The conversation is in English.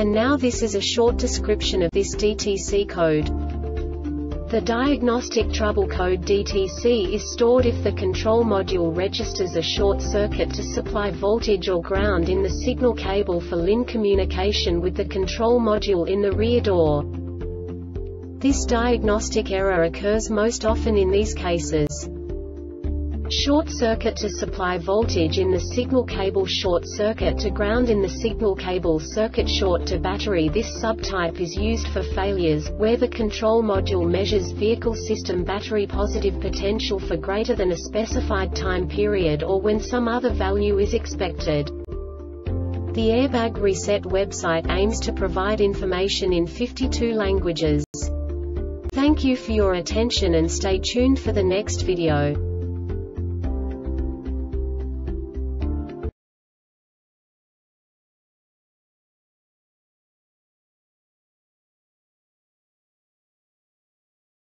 And now this is a short description of this DTC code. The diagnostic trouble code DTC is stored if the control module registers a short circuit to supply voltage or ground in the signal cable for LIN communication with the control module in the rear door. This diagnostic error occurs most often in these cases. Short circuit to supply voltage in the signal cable Short circuit to ground in the signal cable Circuit short to battery This subtype is used for failures, where the control module measures vehicle system battery positive potential for greater than a specified time period or when some other value is expected. The Airbag Reset website aims to provide information in 52 languages. Thank you for your attention and stay tuned for the next video.